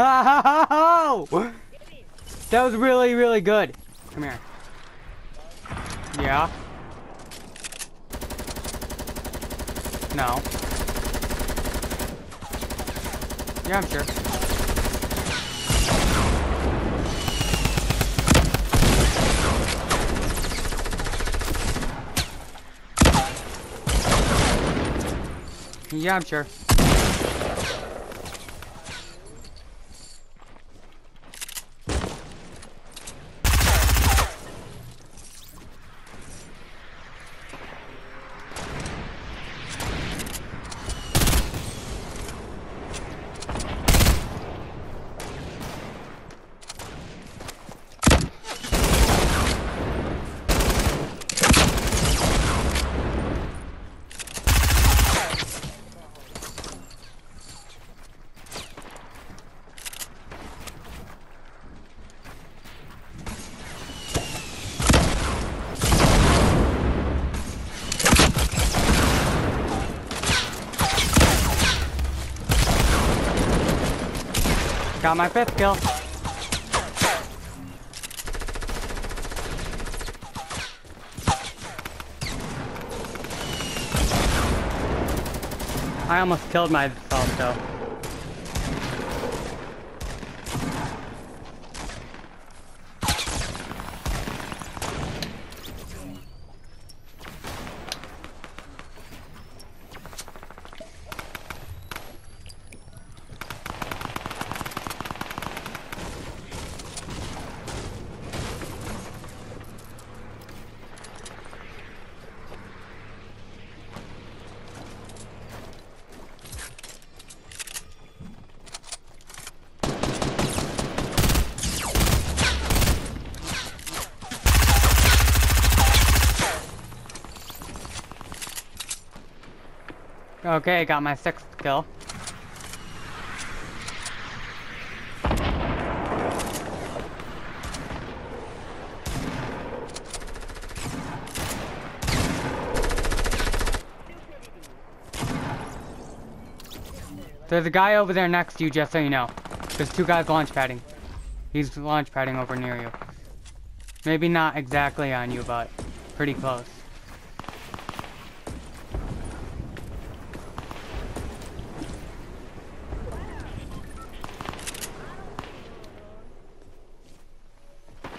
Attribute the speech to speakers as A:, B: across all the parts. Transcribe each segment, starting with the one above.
A: That was really, really good. Come here. Yeah. No. Yeah, I'm sure. Yeah, I'm sure. Got my fifth kill. I almost killed myself though. Okay, got my sixth kill. There's a guy over there next to you, just so you know. There's two guys launch padding. He's launch padding over near you. Maybe not exactly on you, but pretty close.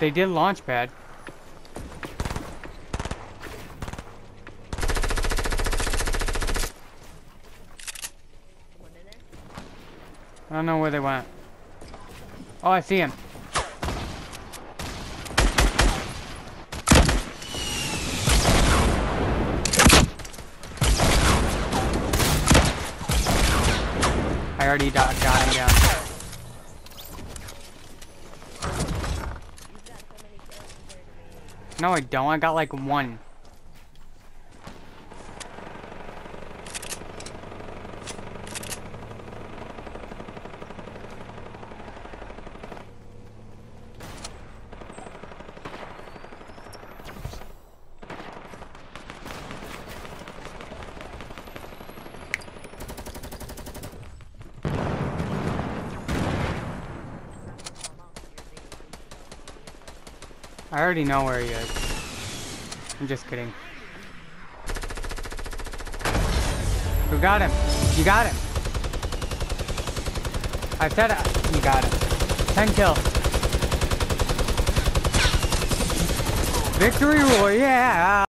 A: They did launch pad. I don't know where they went. Oh, I see him. I already got, got him down. No, I don't. I got like one. I already know where he is. I'm just kidding. Who got him? You got him. I said uh, you got him. 10 kills. Victory Royale!